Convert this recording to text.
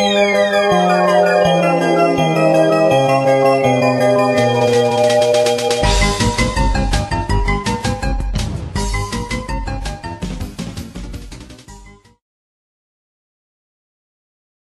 Música